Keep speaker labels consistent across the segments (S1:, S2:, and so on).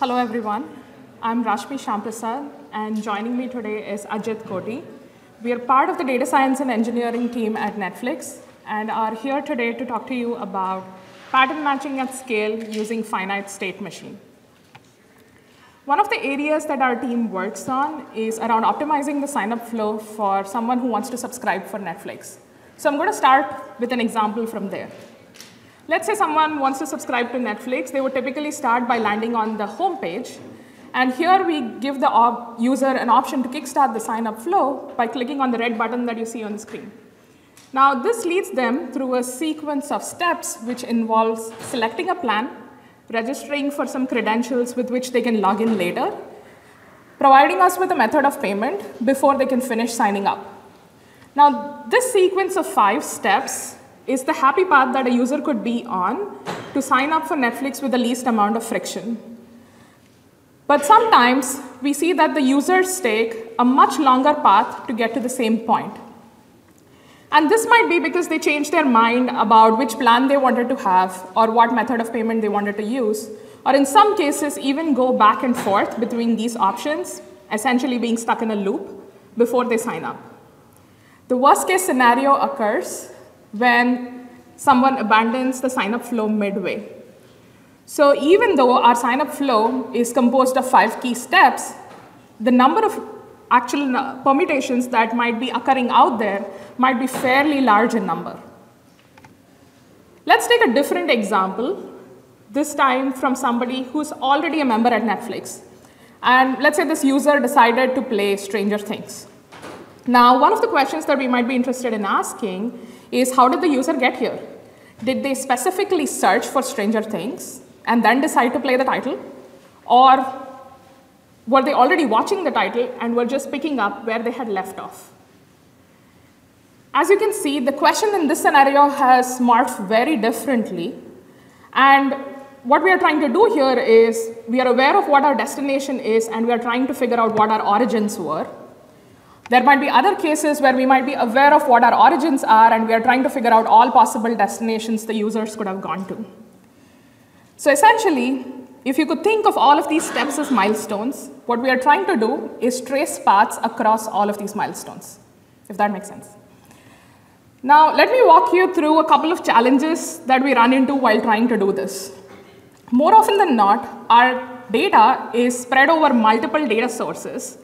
S1: Hello, everyone. I'm Rashmi Shamprasad, and joining me today is Ajit Koti. We are part of the data science and engineering team at Netflix and are here today to talk to you about pattern matching at scale using finite state machine. One of the areas that our team works on is around optimizing the sign-up flow for someone who wants to subscribe for Netflix. So I'm going to start with an example from there. Let's say someone wants to subscribe to Netflix. They would typically start by landing on the home page. And here we give the user an option to kickstart the sign-up flow by clicking on the red button that you see on the screen. Now, this leads them through a sequence of steps which involves selecting a plan, registering for some credentials with which they can log in later, providing us with a method of payment before they can finish signing up. Now, this sequence of five steps is the happy path that a user could be on to sign up for Netflix with the least amount of friction. But sometimes we see that the users take a much longer path to get to the same point. And this might be because they changed their mind about which plan they wanted to have or what method of payment they wanted to use, or in some cases, even go back and forth between these options, essentially being stuck in a loop before they sign up. The worst case scenario occurs when someone abandons the sign-up flow midway. So even though our sign-up flow is composed of five key steps, the number of actual permutations that might be occurring out there might be fairly large in number. Let's take a different example, this time from somebody who's already a member at Netflix. And let's say this user decided to play Stranger Things. Now, one of the questions that we might be interested in asking is how did the user get here? Did they specifically search for Stranger Things and then decide to play the title? Or were they already watching the title and were just picking up where they had left off? As you can see, the question in this scenario has morphed very differently. And what we are trying to do here is we are aware of what our destination is and we are trying to figure out what our origins were. There might be other cases where we might be aware of what our origins are and we are trying to figure out all possible destinations the users could have gone to. So essentially, if you could think of all of these steps as milestones, what we are trying to do is trace paths across all of these milestones, if that makes sense. Now, let me walk you through a couple of challenges that we run into while trying to do this. More often than not, our data is spread over multiple data sources,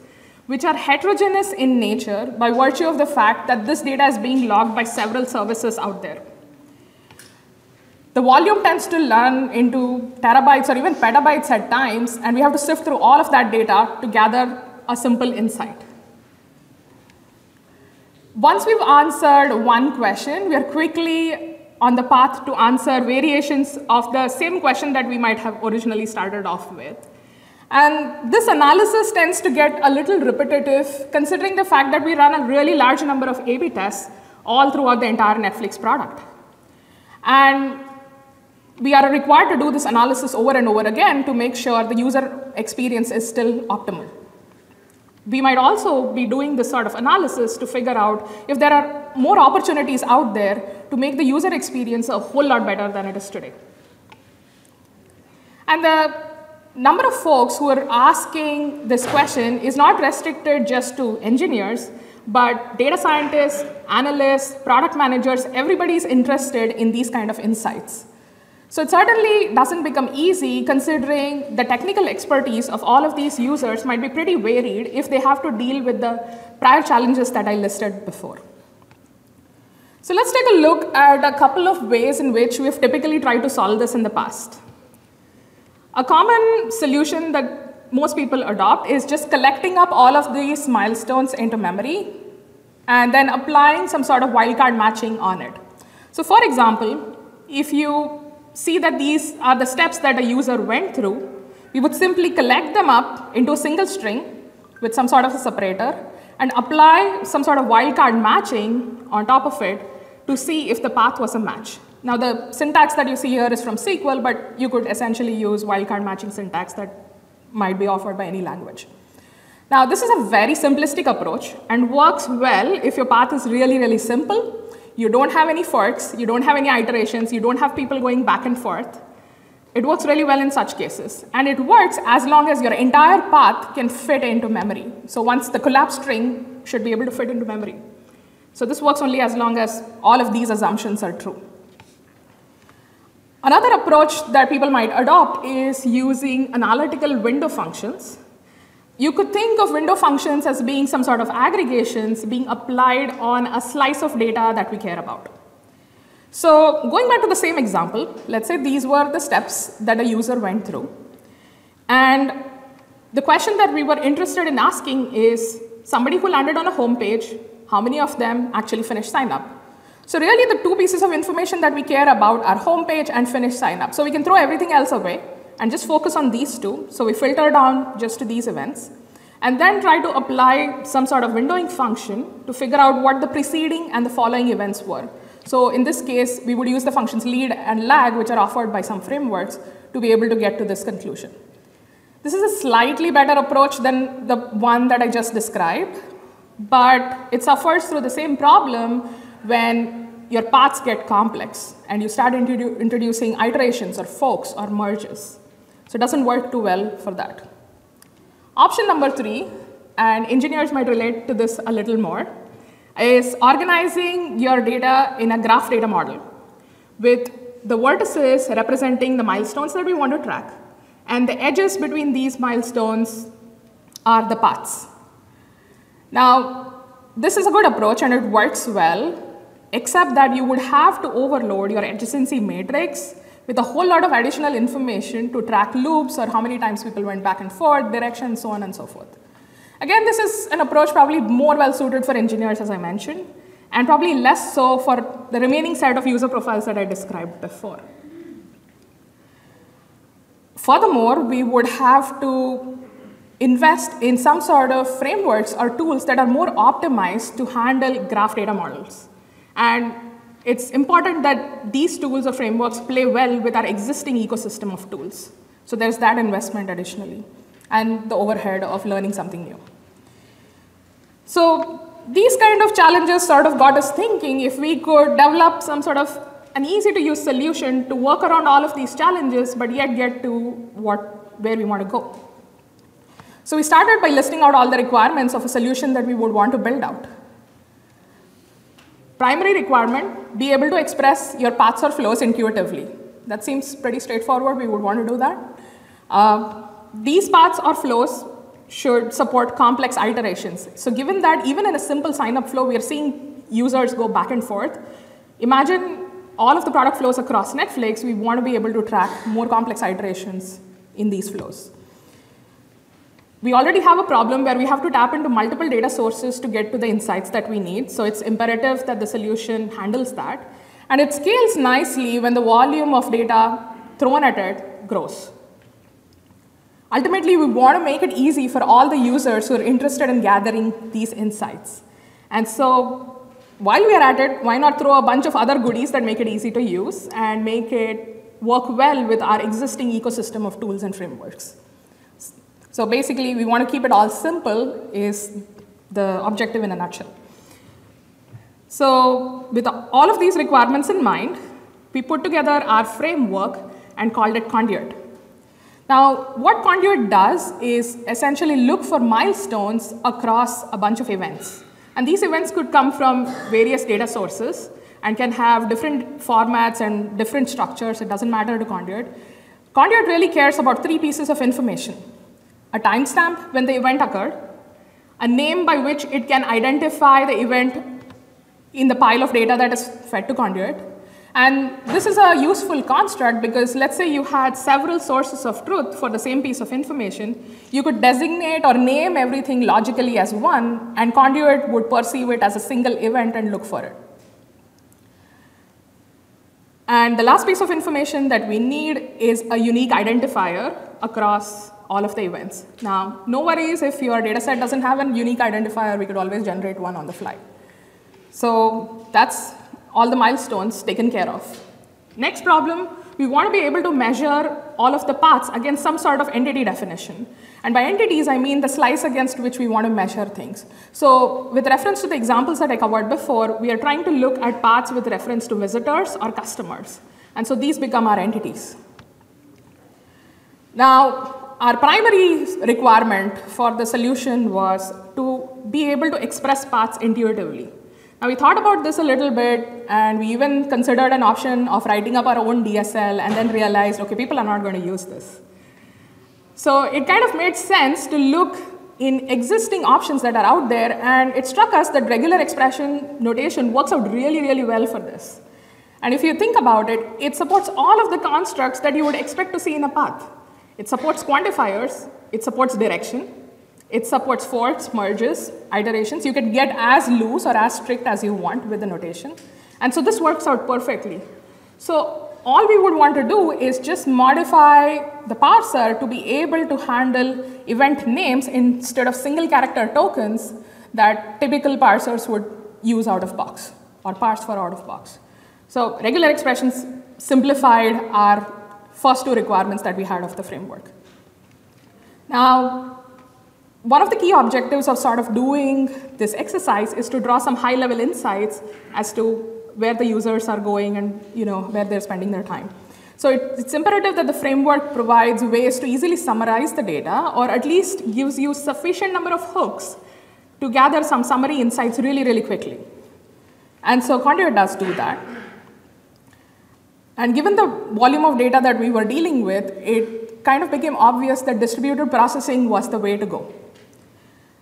S1: which are heterogeneous in nature by virtue of the fact that this data is being logged by several services out there. The volume tends to run into terabytes or even petabytes at times, and we have to sift through all of that data to gather a simple insight. Once we've answered one question, we are quickly on the path to answer variations of the same question that we might have originally started off with. And this analysis tends to get a little repetitive considering the fact that we run a really large number of A-B tests all throughout the entire Netflix product. And we are required to do this analysis over and over again to make sure the user experience is still optimal. We might also be doing this sort of analysis to figure out if there are more opportunities out there to make the user experience a whole lot better than it is today. And the number of folks who are asking this question is not restricted just to engineers, but data scientists, analysts, product managers, everybody's interested in these kind of insights. So it certainly doesn't become easy considering the technical expertise of all of these users might be pretty varied if they have to deal with the prior challenges that I listed before. So let's take a look at a couple of ways in which we've typically tried to solve this in the past. A common solution that most people adopt is just collecting up all of these milestones into memory and then applying some sort of wildcard matching on it. So for example, if you see that these are the steps that a user went through, we would simply collect them up into a single string with some sort of a separator and apply some sort of wildcard matching on top of it to see if the path was a match. Now the syntax that you see here is from SQL, but you could essentially use wildcard matching syntax that might be offered by any language. Now this is a very simplistic approach and works well if your path is really, really simple. You don't have any forks, you don't have any iterations, you don't have people going back and forth. It works really well in such cases. And it works as long as your entire path can fit into memory. So once the collapsed string should be able to fit into memory. So this works only as long as all of these assumptions are true. Another approach that people might adopt is using analytical window functions. You could think of window functions as being some sort of aggregations being applied on a slice of data that we care about. So going back to the same example, let's say these were the steps that a user went through. And the question that we were interested in asking is somebody who landed on a home page, how many of them actually finished sign up? So really the two pieces of information that we care about are homepage and finish sign up. So we can throw everything else away and just focus on these two. So we filter down just to these events and then try to apply some sort of windowing function to figure out what the preceding and the following events were. So in this case, we would use the functions lead and lag, which are offered by some frameworks, to be able to get to this conclusion. This is a slightly better approach than the one that I just described, but it suffers through the same problem when your paths get complex and you start introdu introducing iterations or forks or merges. So it doesn't work too well for that. Option number three, and engineers might relate to this a little more, is organizing your data in a graph data model with the vertices representing the milestones that we want to track, and the edges between these milestones are the paths. Now, this is a good approach and it works well except that you would have to overload your adjacency matrix with a whole lot of additional information to track loops or how many times people went back and forth, direction, so on and so forth. Again, this is an approach probably more well suited for engineers, as I mentioned, and probably less so for the remaining set of user profiles that I described before. Furthermore, we would have to invest in some sort of frameworks or tools that are more optimized to handle graph data models. And it's important that these tools or frameworks play well with our existing ecosystem of tools. So there's that investment additionally, and the overhead of learning something new. So these kind of challenges sort of got us thinking if we could develop some sort of an easy to use solution to work around all of these challenges, but yet get to what, where we want to go. So we started by listing out all the requirements of a solution that we would want to build out. Primary requirement, be able to express your paths or flows intuitively. That seems pretty straightforward, we would want to do that. Uh, these paths or flows should support complex iterations. So given that even in a simple sign-up flow, we are seeing users go back and forth, imagine all of the product flows across Netflix, we want to be able to track more complex iterations in these flows. We already have a problem where we have to tap into multiple data sources to get to the insights that we need. So it's imperative that the solution handles that. And it scales nicely when the volume of data thrown at it grows. Ultimately, we want to make it easy for all the users who are interested in gathering these insights. And so while we are at it, why not throw a bunch of other goodies that make it easy to use and make it work well with our existing ecosystem of tools and frameworks. So basically, we want to keep it all simple is the objective in a nutshell. So with all of these requirements in mind, we put together our framework and called it Conduit. Now, what Conduit does is essentially look for milestones across a bunch of events. And these events could come from various data sources and can have different formats and different structures. It doesn't matter to Conduit. Conduit really cares about three pieces of information a timestamp when the event occurred, a name by which it can identify the event in the pile of data that is fed to conduit. And this is a useful construct because let's say you had several sources of truth for the same piece of information. You could designate or name everything logically as one, and conduit would perceive it as a single event and look for it. And the last piece of information that we need is a unique identifier across all of the events. Now, no worries if your dataset doesn't have a unique identifier, we could always generate one on the fly. So that's all the milestones taken care of. Next problem, we want to be able to measure all of the paths against some sort of entity definition. And by entities, I mean the slice against which we want to measure things. So with reference to the examples that I covered before, we are trying to look at paths with reference to visitors or customers. And so these become our entities. Now, our primary requirement for the solution was to be able to express paths intuitively. Now, we thought about this a little bit, and we even considered an option of writing up our own DSL, and then realized, okay, people are not going to use this. So it kind of made sense to look in existing options that are out there, and it struck us that regular expression notation works out really, really well for this. And if you think about it, it supports all of the constructs that you would expect to see in a path. It supports quantifiers, it supports direction, it supports forks, merges, iterations. You can get as loose or as strict as you want with the notation. And so this works out perfectly. So all we would want to do is just modify the parser to be able to handle event names instead of single character tokens that typical parsers would use out of box or parse for out of box. So regular expressions simplified our first two requirements that we had of the framework. Now, one of the key objectives of sort of doing this exercise is to draw some high level insights as to where the users are going and you know, where they're spending their time. So it, it's imperative that the framework provides ways to easily summarize the data or at least gives you sufficient number of hooks to gather some summary insights really, really quickly. And so Conduit does do that. And given the volume of data that we were dealing with, it kind of became obvious that distributed processing was the way to go.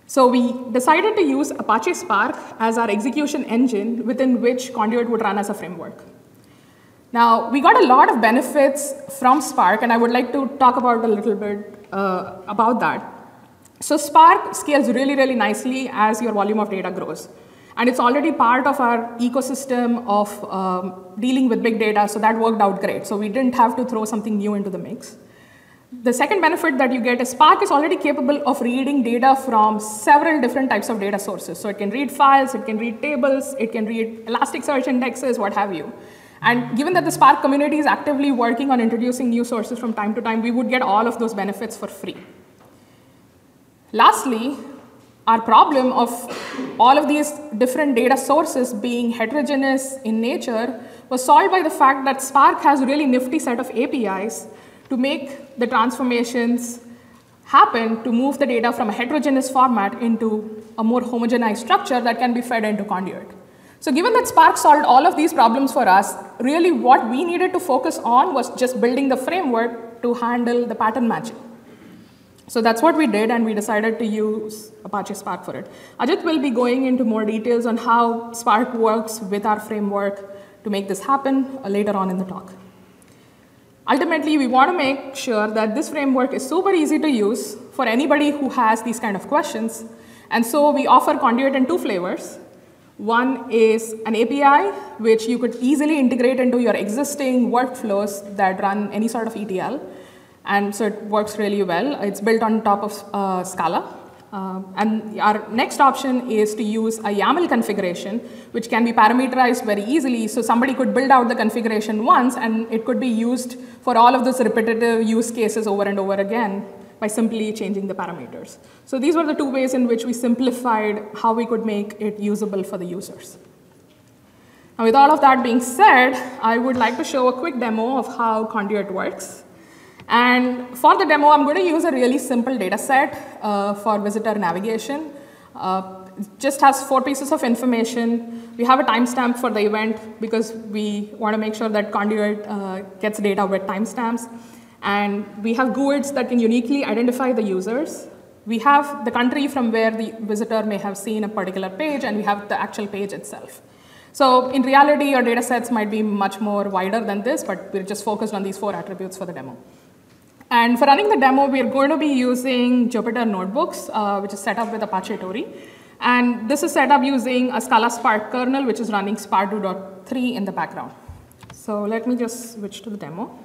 S1: So we decided to use Apache Spark as our execution engine within which Conduit would run as a framework. Now, we got a lot of benefits from Spark, and I would like to talk about a little bit uh, about that. So Spark scales really, really nicely as your volume of data grows. And it's already part of our ecosystem of um, dealing with big data, so that worked out great. So we didn't have to throw something new into the mix. The second benefit that you get is Spark is already capable of reading data from several different types of data sources. So it can read files, it can read tables, it can read Elasticsearch indexes, what have you. And given that the Spark community is actively working on introducing new sources from time to time, we would get all of those benefits for free. Lastly, our problem of all of these different data sources being heterogeneous in nature was solved by the fact that Spark has a really nifty set of APIs to make the transformations happen to move the data from a heterogeneous format into a more homogenized structure that can be fed into Conduit. So given that Spark solved all of these problems for us, really what we needed to focus on was just building the framework to handle the pattern matching. So that's what we did, and we decided to use Apache Spark for it. Ajit will be going into more details on how Spark works with our framework to make this happen uh, later on in the talk. Ultimately, we want to make sure that this framework is super easy to use for anybody who has these kind of questions. And so we offer Conduit in two flavors. One is an API, which you could easily integrate into your existing workflows that run any sort of ETL. And so it works really well. It's built on top of uh, Scala. Uh, and our next option is to use a YAML configuration, which can be parameterized very easily. So somebody could build out the configuration once, and it could be used for all of those repetitive use cases over and over again by simply changing the parameters. So these were the two ways in which we simplified how we could make it usable for the users. Now with all of that being said, I would like to show a quick demo of how Conduit works. And for the demo, I'm going to use a really simple data set uh, for visitor navigation. Uh, just has four pieces of information. We have a timestamp for the event because we want to make sure that Conduit uh, gets data with timestamps. And we have GUIDs that can uniquely identify the users. We have the country from where the visitor may have seen a particular page, and we have the actual page itself. So in reality, your data sets might be much more wider than this, but we're just focused on these four attributes for the demo. And for running the demo, we're going to be using Jupyter Notebooks, uh, which is set up with Apache Toree. And this is set up using a Scala Spark kernel, which is running Spark 2.3 in the background. So let me just switch to the demo.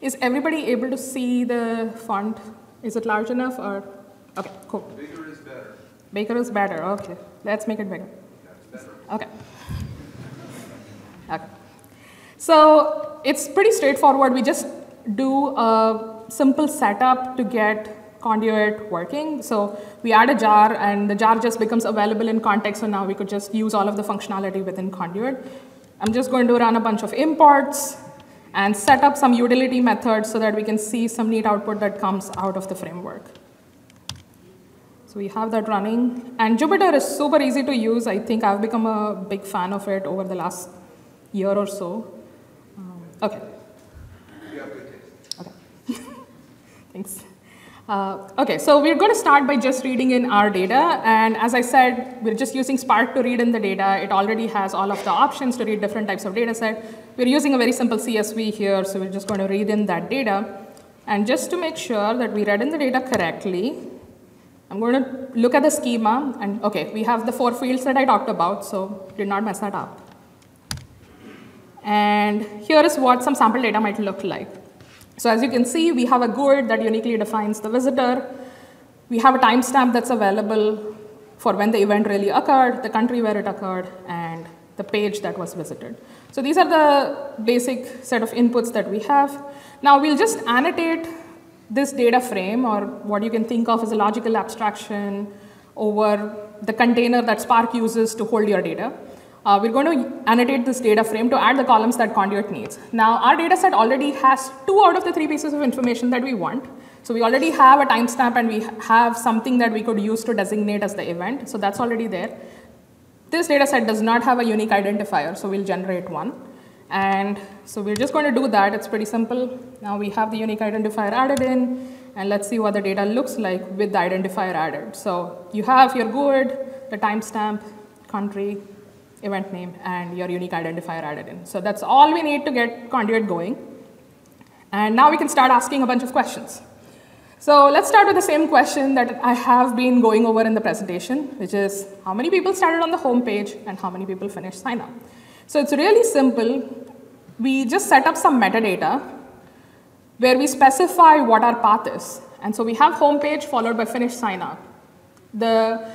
S1: Is everybody able to see the font? Is it large enough or? Okay, cool.
S2: Bigger is better.
S1: Bigger is better, okay. Let's make it bigger.
S2: better.
S1: Okay. Okay. So it's pretty straightforward. We just do a simple setup to get conduit working. So we add a jar and the jar just becomes available in context. So now we could just use all of the functionality within conduit. I'm just going to run a bunch of imports and set up some utility methods so that we can see some neat output that comes out of the framework. So we have that running. And Jupyter is super easy to use. I think I've become a big fan of it over the last year or so. Um, okay.
S2: You have good taste.
S1: Okay. Thanks. Uh, okay, so we're going to start by just reading in our data. And as I said, we're just using Spark to read in the data. It already has all of the options to read different types of data set. We're using a very simple CSV here, so we're just going to read in that data. And just to make sure that we read in the data correctly, I'm going to look at the schema. And okay, we have the four fields that I talked about, so did not mess that up. And here is what some sample data might look like. So as you can see, we have a GUID that uniquely defines the visitor. We have a timestamp that's available for when the event really occurred, the country where it occurred, and the page that was visited. So these are the basic set of inputs that we have. Now we'll just annotate this data frame, or what you can think of as a logical abstraction over the container that Spark uses to hold your data. Uh, we're going to annotate this data frame to add the columns that Conduit needs. Now, our data set already has two out of the three pieces of information that we want. So we already have a timestamp and we have something that we could use to designate as the event. So that's already there. This data set does not have a unique identifier, so we'll generate one. And so we're just going to do that. It's pretty simple. Now we have the unique identifier added in, and let's see what the data looks like with the identifier added. So you have your GUID, the timestamp, country, event name, and your unique identifier added in. So that's all we need to get Conduit going. And now we can start asking a bunch of questions. So let's start with the same question that I have been going over in the presentation, which is how many people started on the home page and how many people finished sign up. So it's really simple. We just set up some metadata where we specify what our path is. And so we have home page followed by finish sign up. The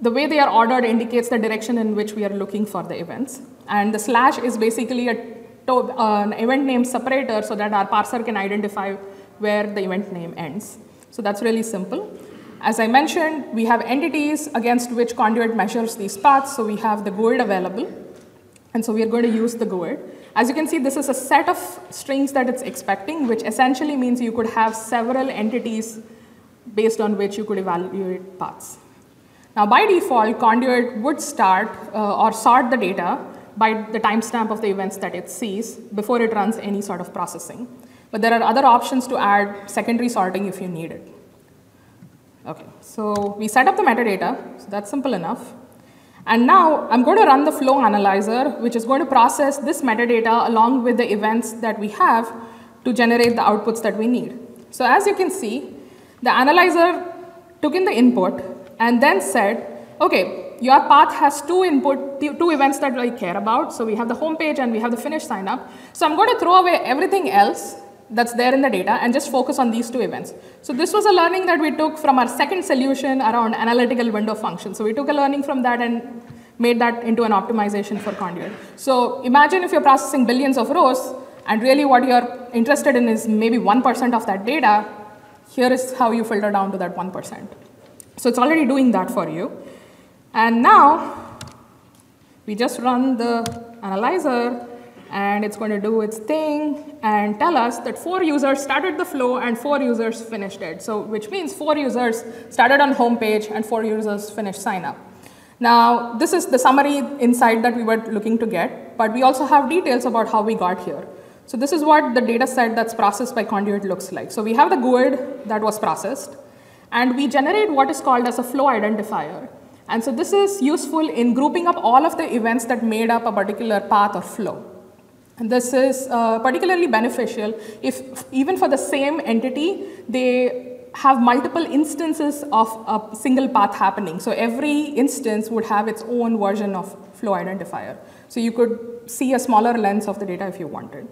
S1: the way they are ordered indicates the direction in which we are looking for the events. And the slash is basically a uh, an event name separator so that our parser can identify where the event name ends. So that's really simple. As I mentioned, we have entities against which Conduit measures these paths. So we have the GUID available. And so we are going to use the GUID. As you can see, this is a set of strings that it's expecting, which essentially means you could have several entities based on which you could evaluate paths. Now, by default, Conduit would start uh, or sort the data by the timestamp of the events that it sees before it runs any sort of processing. But there are other options to add secondary sorting if you need it. Okay, so we set up the metadata, so that's simple enough. And now I'm going to run the flow analyzer, which is going to process this metadata along with the events that we have to generate the outputs that we need. So as you can see, the analyzer took in the input and then said, okay, your path has two input, two events that I care about. So we have the home page and we have the finish sign up. So I'm going to throw away everything else that's there in the data and just focus on these two events. So this was a learning that we took from our second solution around analytical window function. So we took a learning from that and made that into an optimization for Conduit. So imagine if you're processing billions of rows and really what you're interested in is maybe 1% of that data, here is how you filter down to that 1%. So it's already doing that for you. And now we just run the analyzer and it's going to do its thing and tell us that four users started the flow and four users finished it. So which means four users started on home page and four users finished sign up. Now, this is the summary insight that we were looking to get, but we also have details about how we got here. So this is what the data set that's processed by Conduit looks like. So we have the GUID that was processed, and we generate what is called as a flow identifier. And so this is useful in grouping up all of the events that made up a particular path or flow. And this is uh, particularly beneficial if even for the same entity, they have multiple instances of a single path happening. So every instance would have its own version of flow identifier. So you could see a smaller lens of the data if you wanted.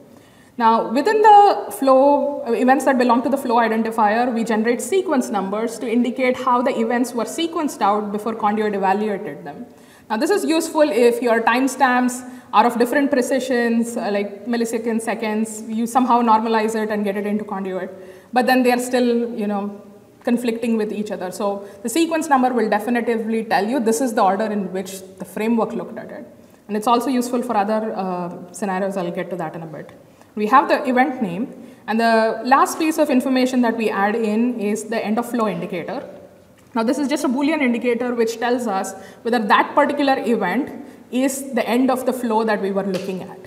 S1: Now, within the flow, uh, events that belong to the flow identifier, we generate sequence numbers to indicate how the events were sequenced out before Conduit evaluated them. Now, this is useful if your timestamps are of different precisions, uh, like milliseconds, seconds, you somehow normalize it and get it into conduit. But then they're still, you know, conflicting with each other. So the sequence number will definitively tell you this is the order in which the framework looked at it. And it's also useful for other uh, scenarios. I'll get to that in a bit. We have the event name, and the last piece of information that we add in is the end of flow indicator. Now this is just a Boolean indicator which tells us whether that particular event is the end of the flow that we were looking at.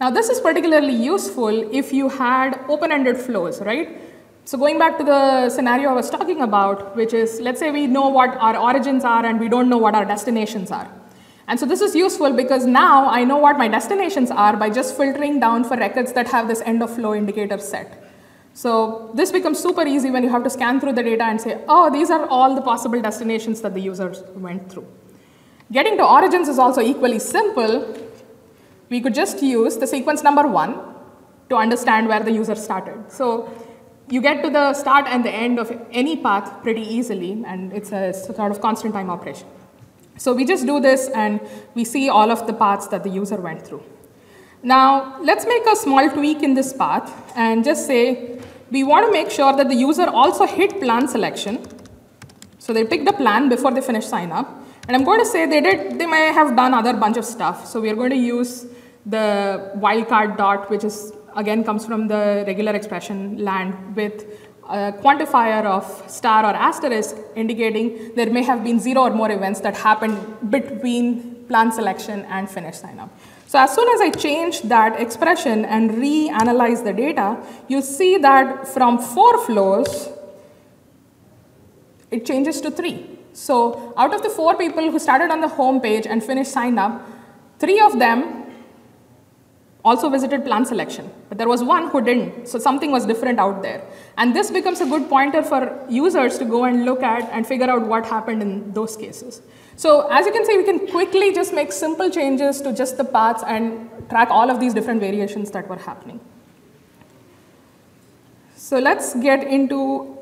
S1: Now this is particularly useful if you had open-ended flows, right? So going back to the scenario I was talking about, which is let's say we know what our origins are and we don't know what our destinations are. And so this is useful because now I know what my destinations are by just filtering down for records that have this end of flow indicator set. So this becomes super easy when you have to scan through the data and say, oh, these are all the possible destinations that the users went through. Getting to origins is also equally simple. We could just use the sequence number one to understand where the user started. So you get to the start and the end of any path pretty easily, and it's a sort of constant time operation. So we just do this and we see all of the paths that the user went through. Now, let's make a small tweak in this path and just say we want to make sure that the user also hit plan selection. So they picked a plan before they finished sign up. And I'm going to say they did, they may have done other bunch of stuff. So we are going to use the wildcard dot, which is again comes from the regular expression land with a quantifier of star or asterisk indicating there may have been zero or more events that happened between plan selection and finish sign up. So as soon as I change that expression and reanalyze the data, you see that from four flows, it changes to three. So out of the four people who started on the home page and finished sign up, three of them also visited plan selection, but there was one who didn't, so something was different out there. And this becomes a good pointer for users to go and look at and figure out what happened in those cases. So as you can see, we can quickly just make simple changes to just the paths and track all of these different variations that were happening. So let's get into,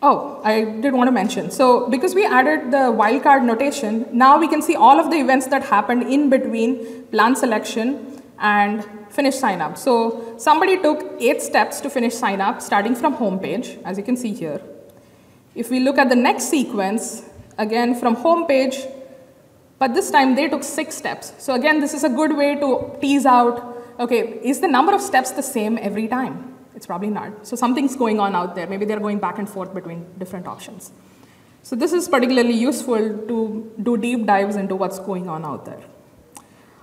S1: oh, I did want to mention. So because we added the wildcard notation, now we can see all of the events that happened in between plan selection and finish sign up. So somebody took eight steps to finish sign up, starting from home page, as you can see here. If we look at the next sequence, again from home page, but this time they took six steps. So again, this is a good way to tease out, okay, is the number of steps the same every time? It's probably not. So something's going on out there. Maybe they're going back and forth between different options. So this is particularly useful to do deep dives into what's going on out there.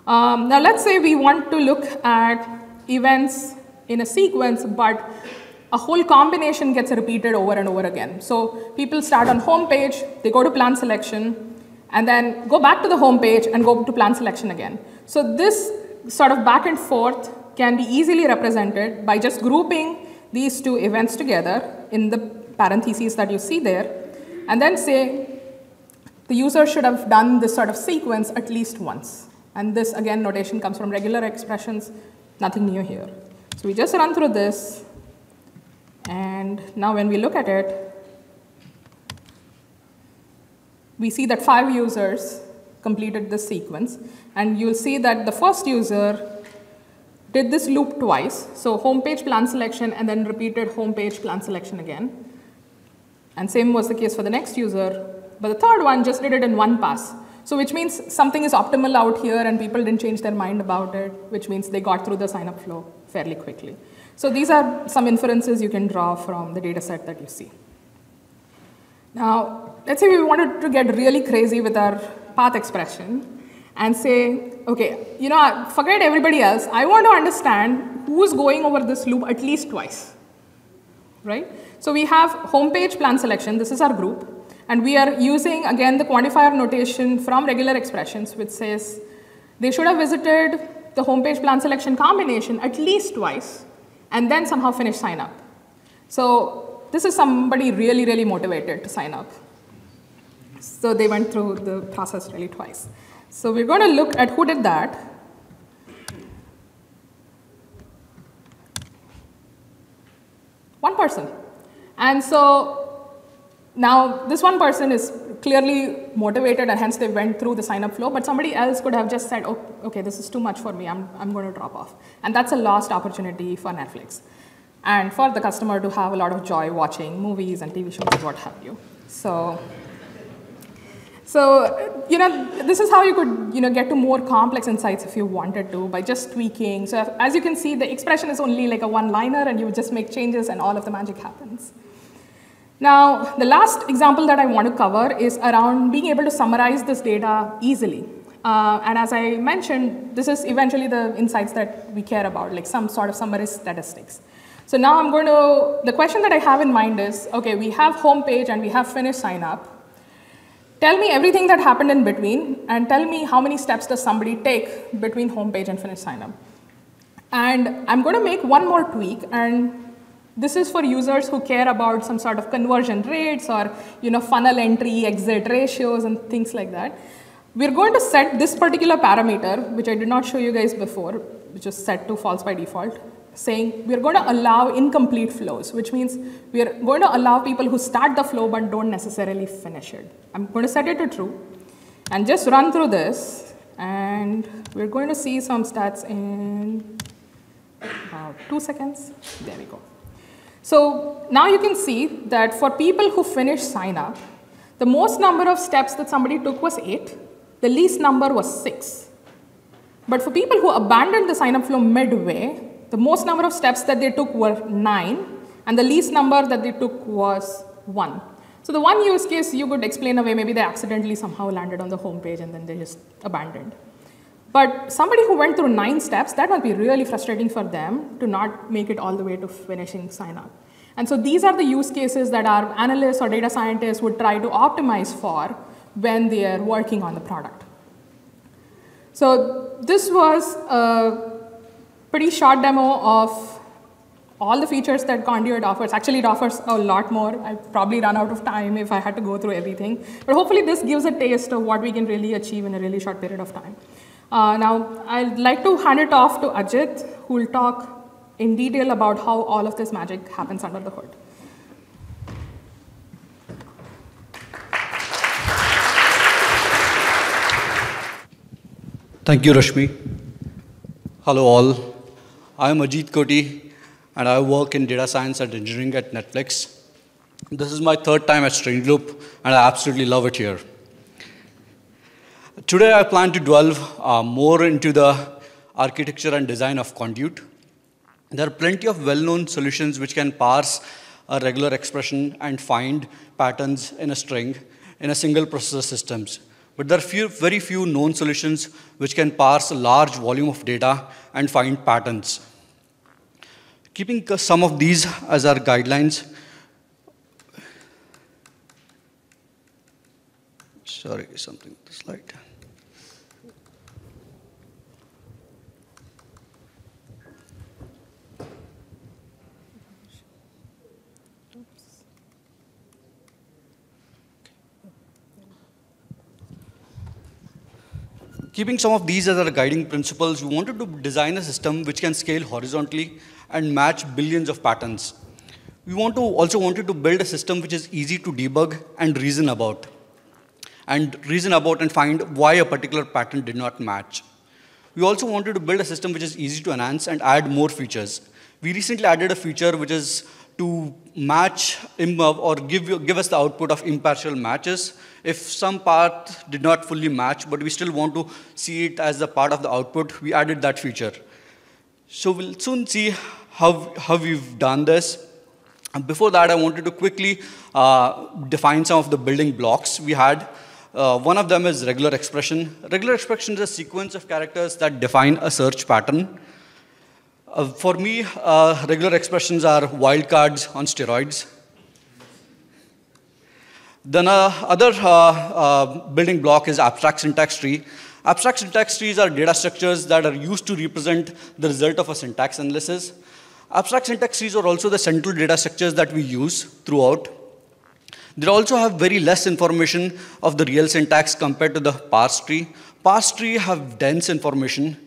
S1: Um, now let's say we want to look at events in a sequence, but a whole combination gets repeated over and over again. So people start on home page, they go to plan selection, and then go back to the home page and go to plan selection again. So this sort of back and forth can be easily represented by just grouping these two events together in the parentheses that you see there, and then say the user should have done this sort of sequence at least once. And this, again, notation comes from regular expressions, nothing new here. So we just run through this, and now when we look at it, we see that five users completed this sequence, and you'll see that the first user did this loop twice, so home page plan selection and then repeated home page plan selection again. And same was the case for the next user, but the third one just did it in one pass. So which means something is optimal out here and people didn't change their mind about it, which means they got through the sign up flow fairly quickly. So these are some inferences you can draw from the data set that you see. Now, let's say we wanted to get really crazy with our path expression and say, okay, you know, forget everybody else. I want to understand who's going over this loop at least twice, right? So we have homepage plan selection. This is our group. And we are using, again, the quantifier notation from regular expressions, which says they should have visited the homepage plan selection combination at least twice, and then somehow finish sign up. So this is somebody really, really motivated to sign up. So they went through the process really twice. So we're going to look at who did that. One person. And so now, this one person is clearly motivated and hence they went through the sign up flow, but somebody else could have just said, oh, okay, this is too much for me, I'm, I'm going to drop off. And that's a lost opportunity for Netflix and for the customer to have a lot of joy watching movies and TV shows what have you. So, So, you know, this is how you could, you know, get to more complex insights if you wanted to by just tweaking. So as you can see, the expression is only like a one-liner and you just make changes and all of the magic happens. Now, the last example that I want to cover is around being able to summarize this data easily. Uh, and as I mentioned, this is eventually the insights that we care about, like some sort of summary statistics. So now I'm going to, the question that I have in mind is, okay, we have homepage and we have finish sign up. Tell me everything that happened in between and tell me how many steps does somebody take between homepage and finish sign up. And I'm going to make one more tweak and this is for users who care about some sort of conversion rates or you know, funnel entry, exit ratios and things like that. We're going to set this particular parameter, which I did not show you guys before, which is set to false by default saying we're going to allow incomplete flows, which means we're going to allow people who start the flow but don't necessarily finish it. I'm going to set it to true and just run through this and we're going to see some stats in about two seconds. There we go. So now you can see that for people who finished sign up, the most number of steps that somebody took was eight, the least number was six. But for people who abandoned the sign up flow midway, the most number of steps that they took were nine, and the least number that they took was one. So the one use case you could explain away, maybe they accidentally somehow landed on the home page and then they just abandoned. But somebody who went through nine steps, that must be really frustrating for them to not make it all the way to finishing sign up. And so these are the use cases that our analysts or data scientists would try to optimize for when they are working on the product. So this was a pretty short demo of all the features that Conduit offers. Actually, it offers a lot more. I probably run out of time if I had to go through everything. But hopefully this gives a taste of what we can really achieve in a really short period of time. Uh, now, I'd like to hand it off to Ajit, who will talk in detail about how all of this magic happens under the hood.
S3: Thank you, Rashmi. Hello, all. I'm Ajit Koti, and I work in data science and engineering at Netflix. This is my third time at Strange Loop, and I absolutely love it here. Today, I plan to delve uh, more into the architecture and design of Conduit. There are plenty of well-known solutions which can parse a regular expression and find patterns in a string in a single processor systems. But there are few, very few known solutions which can parse a large volume of data and find patterns. Keeping some of these as our guidelines, sorry, something the slide. Keeping some of these as our guiding principles, we wanted to design a system which can scale horizontally and match billions of patterns. We want to also wanted to build a system which is easy to debug and reason about. And reason about and find why a particular pattern did not match. We also wanted to build a system which is easy to enhance and add more features. We recently added a feature which is to match or give, give us the output of impartial matches. If some part did not fully match, but we still want to see it as a part of the output, we added that feature. So we'll soon see how, how we've done this. And before that, I wanted to quickly uh, define some of the building blocks we had. Uh, one of them is regular expression. Regular expression is a sequence of characters that define a search pattern. Uh, for me, uh, regular expressions are wildcards on steroids. Then uh, other uh, uh, building block is abstract syntax tree. Abstract syntax trees are data structures that are used to represent the result of a syntax analysis. Abstract syntax trees are also the central data structures that we use throughout. They also have very less information of the real syntax compared to the parse tree. Parse tree have dense information.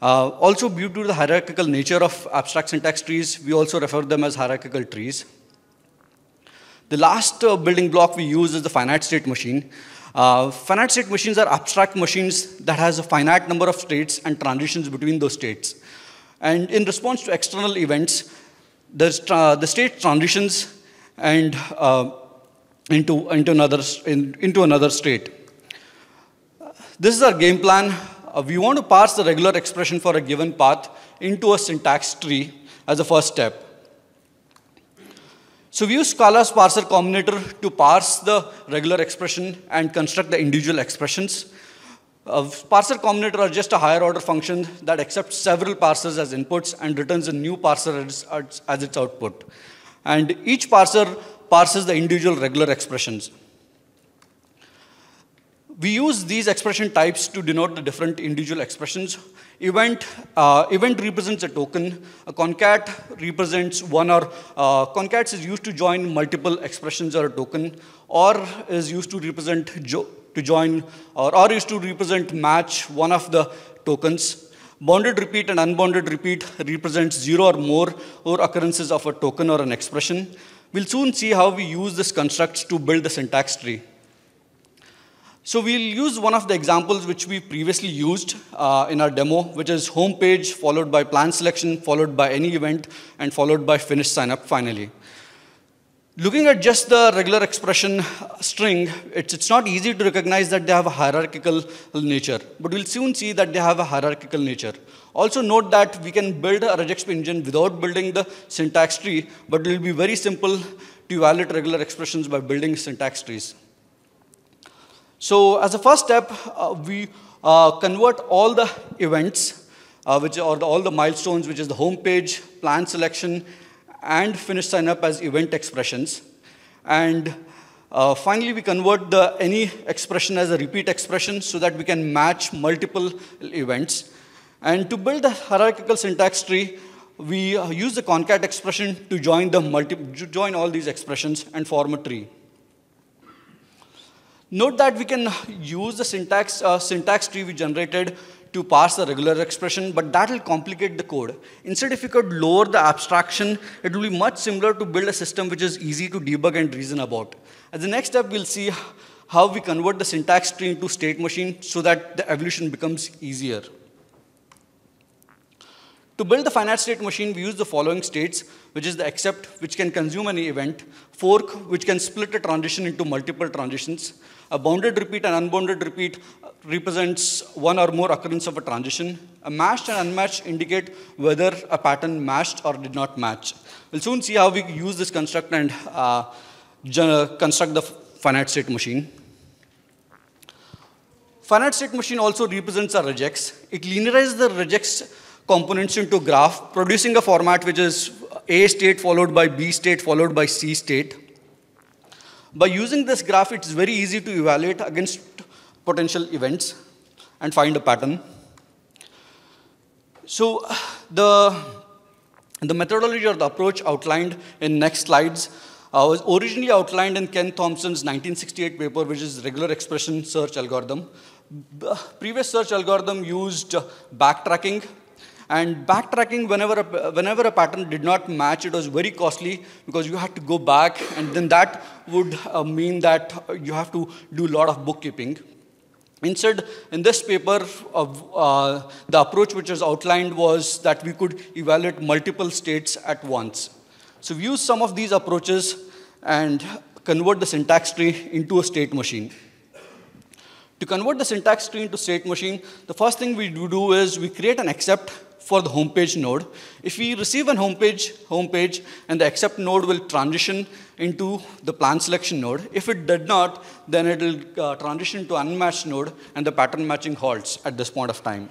S3: Uh, also, due to the hierarchical nature of abstract syntax trees, we also refer them as hierarchical trees. The last uh, building block we use is the finite state machine. Uh, finite state machines are abstract machines that has a finite number of states and transitions between those states. And in response to external events, the state transitions and uh, into, into, another, in, into another state. This is our game plan. Uh, we want to parse the regular expression for a given path into a syntax tree as a first step. So we use Scala's parser combinator to parse the regular expression and construct the individual expressions. Uh, parser combinator are just a higher order function that accepts several parsers as inputs and returns a new parser as, as, as its output. And each parser parses the individual regular expressions. We use these expression types to denote the different individual expressions. Event, uh, event represents a token. A concat represents one or, uh, concats is used to join multiple expressions or a token, or is used to represent, to join, or, or is to represent match one of the tokens. Bounded repeat and unbounded repeat represents zero or more or occurrences of a token or an expression. We'll soon see how we use this constructs to build the syntax tree. So we'll use one of the examples which we previously used uh, in our demo, which is home page followed by plan selection, followed by any event, and followed by finish sign up finally. Looking at just the regular expression string, it's, it's not easy to recognize that they have a hierarchical nature, but we'll soon see that they have a hierarchical nature. Also note that we can build a regex engine without building the syntax tree, but it will be very simple to evaluate regular expressions by building syntax trees. So as a first step, uh, we uh, convert all the events, uh, which are the, all the milestones, which is the home page, plan selection, and finish sign up as event expressions. And uh, finally, we convert the any expression as a repeat expression so that we can match multiple events. And to build the hierarchical syntax tree, we uh, use the concat expression to join, the multi join all these expressions and form a tree. Note that we can use the syntax, uh, syntax tree we generated to parse the regular expression, but that will complicate the code. Instead, if you could lower the abstraction, it will be much similar to build a system which is easy to debug and reason about. As the next step, we'll see how we convert the syntax tree into state machine so that the evolution becomes easier. To build the finite state machine, we use the following states, which is the accept, which can consume any event, fork, which can split a transition into multiple transitions, a bounded repeat and unbounded repeat represents one or more occurrence of a transition. A matched and unmatched indicate whether a pattern matched or did not match. We'll soon see how we use this construct and uh, construct the finite state machine. Finite state machine also represents a regex. It linearizes the regex components into graph, producing a format which is A state followed by B state followed by C state. By using this graph, it's very easy to evaluate against potential events and find a pattern. So the, the methodology or the approach outlined in next slides uh, was originally outlined in Ken Thompson's 1968 paper, which is regular expression search algorithm. B previous search algorithm used backtracking and backtracking whenever a, whenever a pattern did not match, it was very costly because you had to go back, and then that would uh, mean that you have to do a lot of bookkeeping. Instead, in this paper, uh, the approach which was outlined was that we could evaluate multiple states at once. So we use some of these approaches and convert the syntax tree into a state machine. To convert the syntax tree into state machine, the first thing we do is we create an accept for the homepage node. If we receive an homepage, homepage, and the accept node will transition into the plan selection node. If it did not, then it will uh, transition to unmatched node, and the pattern matching halts at this point of time.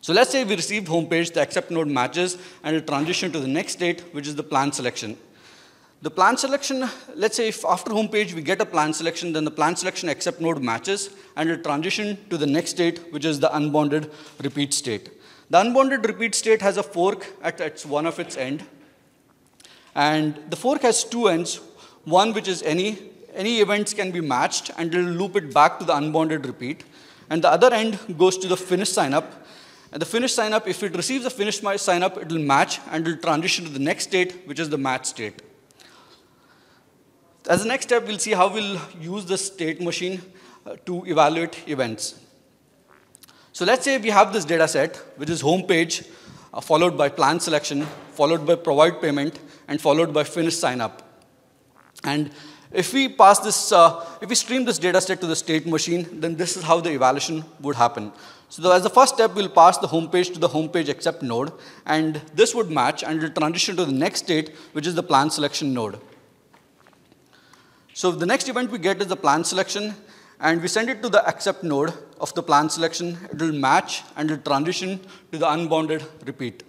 S3: So let's say we received homepage, the accept node matches, and it transition to the next state, which is the plan selection. The plan selection, let's say if after homepage we get a plan selection, then the plan selection accept node matches and it transition to the next state, which is the unbounded repeat state. The unbounded repeat state has a fork at its one of its end. And the fork has two ends, one which is any, any events can be matched and it will loop it back to the unbounded repeat. And the other end goes to the finish signup. And the finish signup, if it receives a finish signup, it will match and it will transition to the next state, which is the match state. As the next step, we'll see how we'll use the state machine uh, to evaluate events. So let's say we have this data set, which is home page, uh, followed by plan selection, followed by provide payment, and followed by finish sign up. And If we pass this, uh, if we stream this data set to the state machine, then this is how the evaluation would happen. So the, as the first step, we'll pass the home page to the home page accept node, and this would match, and it'll transition to the next state, which is the plan selection node. So the next event we get is the plan selection, and we send it to the accept node of the plan selection. It will match and it will transition to the unbounded repeat.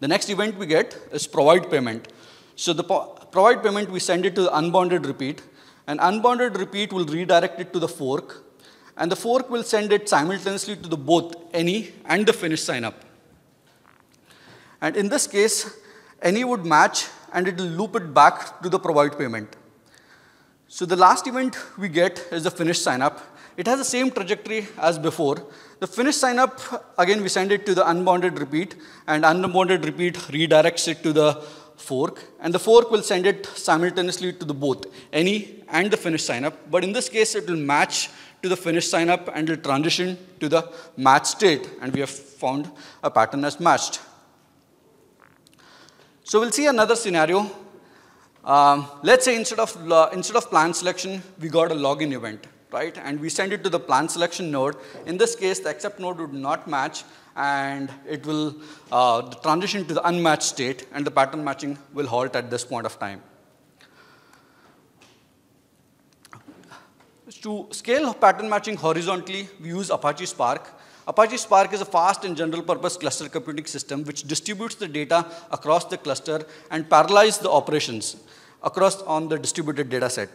S3: The next event we get is provide payment. So the provide payment, we send it to the unbounded repeat, and unbounded repeat will redirect it to the fork, and the fork will send it simultaneously to the both any and the finish sign-up. And in this case, any would match, and it will loop it back to the provide payment. So the last event we get is the finish sign-up. It has the same trajectory as before. The finish sign-up, again, we send it to the unbounded repeat, and unbounded repeat redirects it to the fork, and the fork will send it simultaneously to the both, any and the finish sign-up. But in this case, it will match to the finish sign-up and will transition to the match state, and we have found a pattern as matched. So we'll see another scenario um, let's say instead of, instead of plan selection, we got a login event, right? And we send it to the plan selection node. In this case, the accept node would not match, and it will uh, transition to the unmatched state, and the pattern matching will halt at this point of time. To scale pattern matching horizontally, we use Apache Spark. Apache Spark is a fast and general purpose cluster computing system which distributes the data across the cluster and parallelizes the operations across on the distributed data set.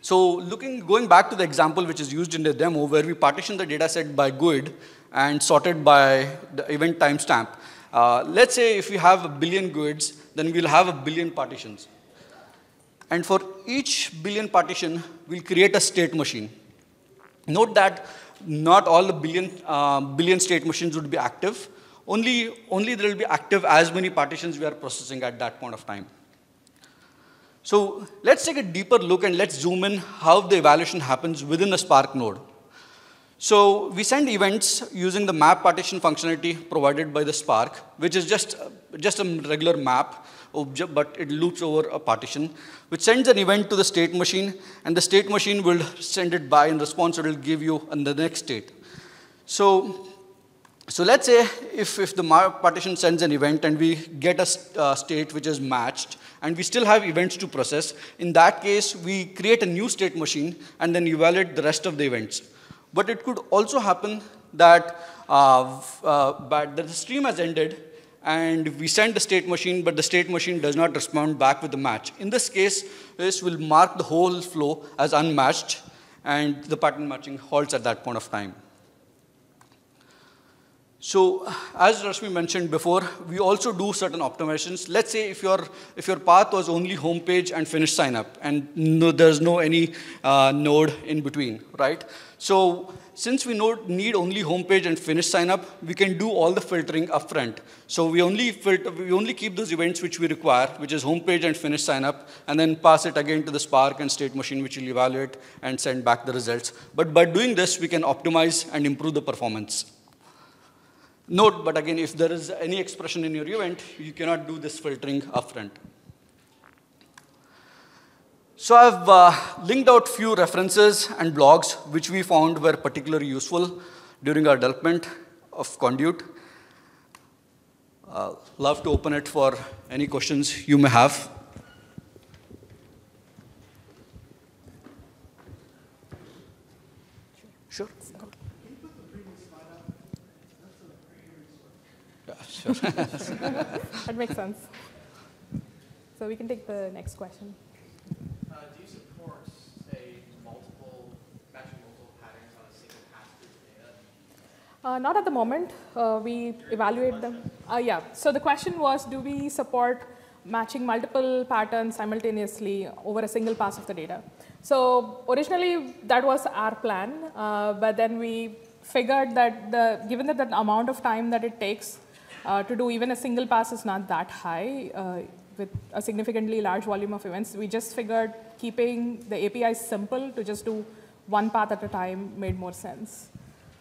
S3: So looking, going back to the example which is used in the demo where we partition the data set by GUID and sorted by the event timestamp. Uh, let's say if we have a billion GUIDs, then we'll have a billion partitions. And for each billion partition, we'll create a state machine. Note that not all the billion, uh, billion state machines would be active. Only, only there will be active as many partitions we are processing at that point of time. So let's take a deeper look and let's zoom in how the evaluation happens within a Spark node. So we send events using the map partition functionality provided by the Spark, which is just, just a regular map, but it loops over a partition, which sends an event to the state machine, and the state machine will send it by in response, it will give you the next state. So, so let's say if, if the partition sends an event and we get a uh, state which is matched, and we still have events to process, in that case, we create a new state machine and then evaluate the rest of the events. But it could also happen that, uh, uh, that the stream has ended and we send the state machine, but the state machine does not respond back with the match. In this case, this will mark the whole flow as unmatched, and the pattern matching halts at that point of time. So as Rashmi mentioned before, we also do certain optimizations. Let's say if your, if your path was only home page and finish sign up, and no, there's no any uh, node in between, right? So since we need only homepage and finish sign up, we can do all the filtering upfront. So we only, filter, we only keep those events which we require, which is homepage and finish sign up, and then pass it again to the Spark and state machine, which will evaluate and send back the results. But by doing this, we can optimize and improve the performance. Note, but again, if there is any expression in your event, you cannot do this filtering upfront. So I've uh, linked out few references and blogs which we found were particularly useful during our development of Conduit. Uh, love to open it for any questions you may have. Sure. Sure.
S1: That makes sense. So we can take the next question.
S4: Uh, do you support, say, multiple, matching multiple patterns on a single pass through data?
S1: Uh, not at the moment. Uh, we evaluate them. Uh, yeah. So the question was, do we support matching multiple patterns simultaneously over a single pass of the data? So originally that was our plan, uh, but then we figured that the, given that the amount of time that it takes uh, to do even a single pass is not that high uh, with a significantly large volume of events. We just figured keeping the API simple to just do one path at a time made more sense.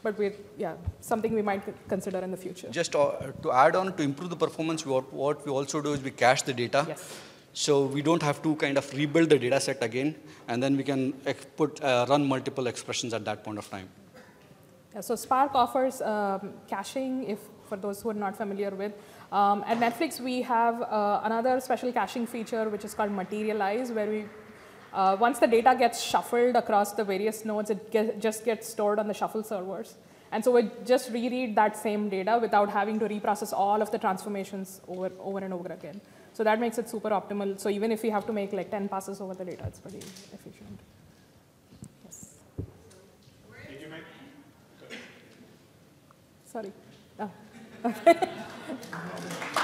S1: But we're, yeah, something we might consider in the future.
S3: Just uh, to add on, to improve the performance, what, what we also do is we cache the data.
S1: Yes.
S3: So we don't have to kind of rebuild the data set again, and then we can put, uh, run multiple expressions at that point of time.
S1: Yeah, so Spark offers um, caching, if for those who are not familiar with. Um, at Netflix, we have uh, another special caching feature which is called Materialize, where we, uh, once the data gets shuffled across the various nodes, it get, just gets stored on the shuffle servers. And so we just reread that same data without having to reprocess all of the transformations over, over and over again. So that makes it super optimal. So even if we have to make like 10 passes over the data, it's pretty efficient. Yes.
S5: Did you make?
S1: Sorry. Oh.